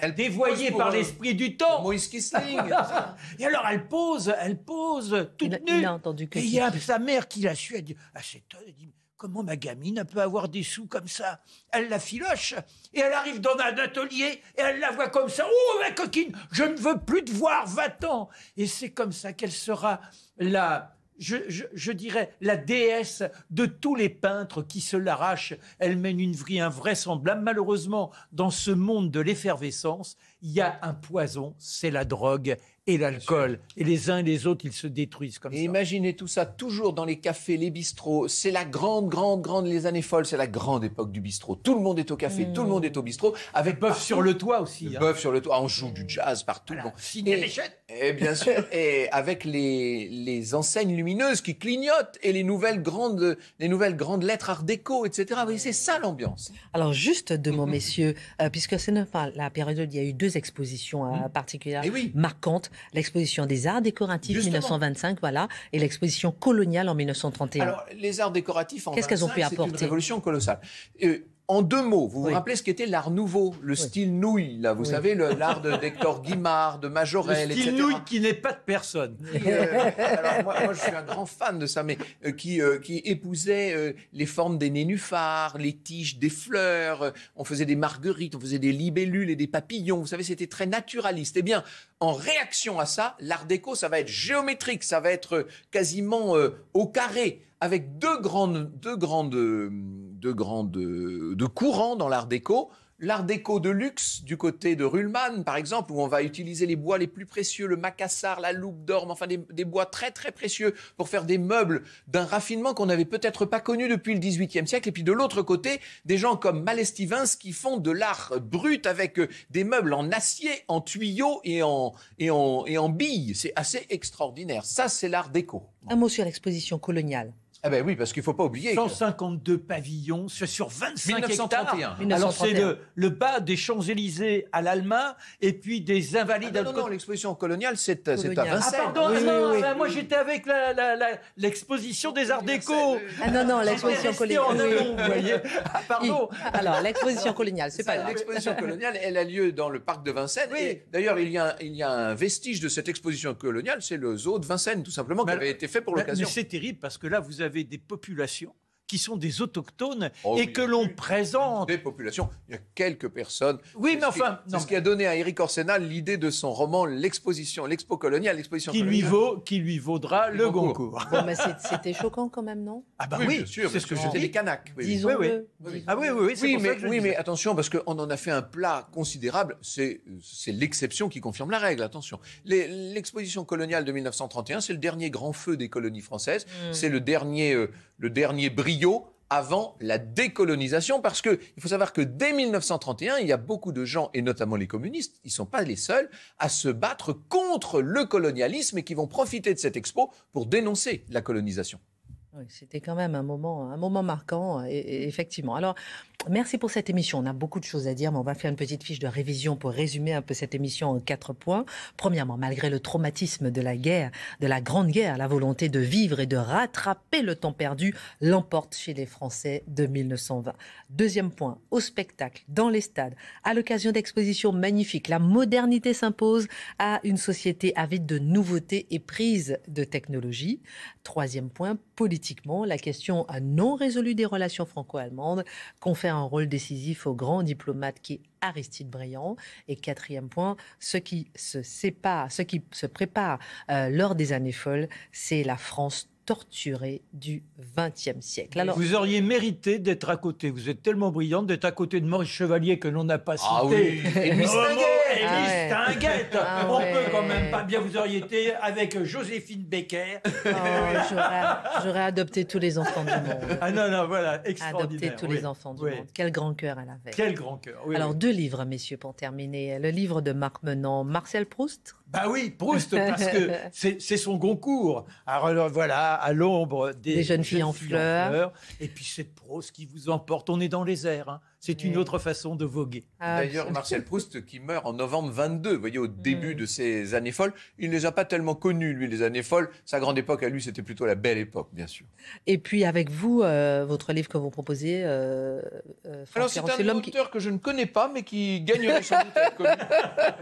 elle est dévoyée par l'esprit du temps.
Moïse Kissling. (laughs)
et alors elle pose, elle pose toute
nue.
Il
a entendu que
Et il y a sa mère qui l'a su, elle dit, ah, elle dit, comment ma gamine peut avoir des sous comme ça? Elle la filoche et elle arrive dans un atelier et elle la voit comme ça. Oh ma coquine, je ne veux plus te voir, va-t'en. Et c'est comme ça qu'elle sera la je, dirais, la déesse de tous les peintres qui se l'arrachent. Elle mène une vie invraisemblable. Malheureusement, dans ce monde de l'effervescence, il y a un poison, c'est la drogue et l'alcool. Et les uns et les autres, ils se détruisent comme
et
ça.
Imaginez tout ça toujours dans les cafés, les bistrots. C'est la grande, grande, grande, les années folles, c'est la grande époque du bistrot. Tout le monde est au café, tout le monde est au bistrot. Avec
bœuf sur le toit aussi.
Hein. Bœuf sur le toit. On joue du jazz partout.
et,
et, bien sûr, (laughs) et avec les, les enseignes lumineuses qui clignotent et les nouvelles grandes, les nouvelles grandes lettres art déco, etc. Vous c'est ça l'ambiance.
Alors juste deux mots, (laughs) messieurs, euh, puisque c'est la période, il y a eu deux expositions euh, particulières
eh
marquantes l'exposition des arts décoratifs 1925, voilà, et l'exposition coloniale en 1931.
Alors, les arts décoratifs en
Qu'est-ce qu'elles ont pu apporter
une révolution colossale. Euh, en deux mots, vous vous rappelez ce qu'était l'art nouveau, le style nouille, là, vous savez, l'art d'Hector Guimard, de Majorel,
etc. Le style nouille qui n'est pas de personne.
Euh, alors moi, je suis un grand fan de ça, mais euh, qui, euh, qui épousait les formes des nénuphars, les tiges des fleurs, on faisait des marguerites, on faisait des libellules et des papillons, vous savez, c'était très naturaliste. Eh bien, en réaction à ça, l'art déco, ça va être géométrique, ça va être quasiment au carré, avec deux grandes, deux grandes de grands de, courants dans l'art déco. L'art déco de luxe du côté de Ruhlmann, par exemple, où on va utiliser les bois les plus précieux, le macassar, la loupe d'orme, enfin des, bois très très précieux pour faire des meubles d'un raffinement qu'on n'avait peut-être pas connu depuis le XVIIIe siècle. Et puis de l'autre côté, des gens comme Mallet Stevens qui font de l'art brut avec euh, des meubles en acier, en tuyaux et en, et en, et en billes. C'est assez extraordinaire. Ça, c'est l'art déco.
Un mot sur l'exposition coloniale.
Ah ben oui, parce qu'il ne faut pas oublier.
152 pavillons sur 25 1931. hectares. Alors c'est le, bas des Champs-Élysées à l'Alma et puis des Invalides.
Ah non, non, l'exposition coloniale, c'est à Vincennes. Ah
pardon, non, moi j'étais avec l'exposition des Arts Déco.
Ah non, non, l'exposition coloniale.
vous voyez. Ah, pardon.
Alors l'exposition coloniale, c'est pas
L'exposition coloniale, elle a lieu dans le parc de Vincennes. Oui. D'ailleurs, il, y a, il y a un vestige de cette exposition coloniale, c'est le zoo de Vincennes, tout simplement, qui avait été fait pour l'occasion.
Mais c'est terrible parce que là, vous avez des populations qui sont des autochtones oh et que l'on présente.
Des populations, il y a quelques personnes.
Oui, mais enfin.
C'est ce qui a donné à Eric Orsena l'idée de son roman L'exposition, l'expo coloniale, l'exposition
qui Lui vaut, qui lui vaudra le, Goncourt.
c'était choquant quand même, non?
Ah bah oui,
c'est ce que je dis. les Canaques.
Disons oui,
oui. Ah oui, oui, oui.
mais, oui mais attention, parce qu'on en a fait un plat considérable. C'est l'exception qui confirme la règle, attention. L'exposition coloniale de 1931, c'est le dernier grand feu des colonies françaises. Hmm. C'est le dernier, euh, le dernier avant la décolonisation, parce qu'il faut savoir que dès 1931, il y a beaucoup de gens, et notamment les communistes, ils ne sont pas les seuls, à se battre contre le colonialisme et qui vont profiter de cette expo pour dénoncer la colonisation.
C'était quand même un moment, un moment marquant, effectivement. Alors, merci pour cette émission. On a beaucoup de choses à dire, mais on va faire une petite fiche de révision pour résumer un peu cette émission en quatre points. Premièrement, malgré le traumatisme de la guerre, de la Grande Guerre, la volonté de vivre et de rattraper le temps perdu l'emporte chez les Français de 1920. Deuxième point, au spectacle, dans les stades, à l'occasion d'expositions magnifiques, la modernité s'impose à une société avide de nouveautés et prise de technologie. Troisième point, politiquement, la question non résolue des relations franco-allemandes confère un rôle décisif au grand diplomate qui est Aristide Briand. Et quatrième point, ce qui se sépare, ce qui se prépare euh, lors des années folles, c'est la France torturée du XXe siècle.
Alors, vous auriez mérité d'être à côté. Vous êtes tellement brillante d'être à côté de Maurice Chevalier que l'on n'a pas cité.
Ah oui,
Émilie ah Stinguette. Ah On peut quand même pas bien. Vous auriez été avec Joséphine Becker. Oh,
J'aurais adopté tous les enfants du monde.
Ah non, non, voilà, extraordinaire.
Adopté tous les enfants du monde. Quel grand cœur elle avait.
Quel grand cœur.
Alors, deux livres, messieurs, pour terminer. Le livre de Marc Menant, Marcel Proust?
Bah oui, Proust, parce que (laughs) c'est son concours. Alors voilà, à l'ombre des,
jeunes filles, en, fleurs.
Et puis cette prose qui vous emporte. On est dans les airs. Hein. C'est une autre façon de voguer.
Ah, D'ailleurs, Marcel Proust, qui meurt en novembre 22, vous voyez, au début mm. de ses années folles, il ne les a pas tellement connues, lui, les années folles. Sa grande époque, à lui, c'était plutôt la belle époque, bien sûr.
Et puis, avec vous, euh, votre livre que vous proposez, euh,
euh Alors, c'est un auteur que je ne connais pas, mais qui gagnerait sans doute à être connu. (laughs)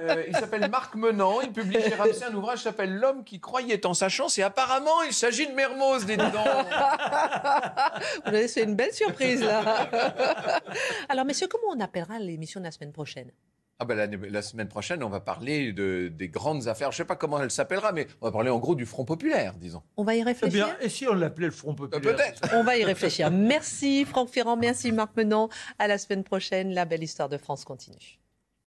Euh, il s'appelle Marc Menant. Il publie chez Ramsey un ouvrage qui s'appelle L'homme qui croyait en sa chance. Et apparemment, il s'agit de Mermoz, des dedans. (laughs)
vous avez fait une belle surprise, là. (laughs) Alors, messieurs, comment on appellera l'émission de la semaine prochaine?
Ah ben la, semaine prochaine, on va parler de, des grandes affaires. Je ne sais pas comment elle s'appellera, mais on va parler en gros du Front populaire, disons.
On va y réfléchir.
bien, et si on l'appelait le Front populaire?
Peut-être.
On va y réfléchir. Merci Franck Ferrand, merci Marc Menant. À la semaine prochaine. La belle histoire de France continue.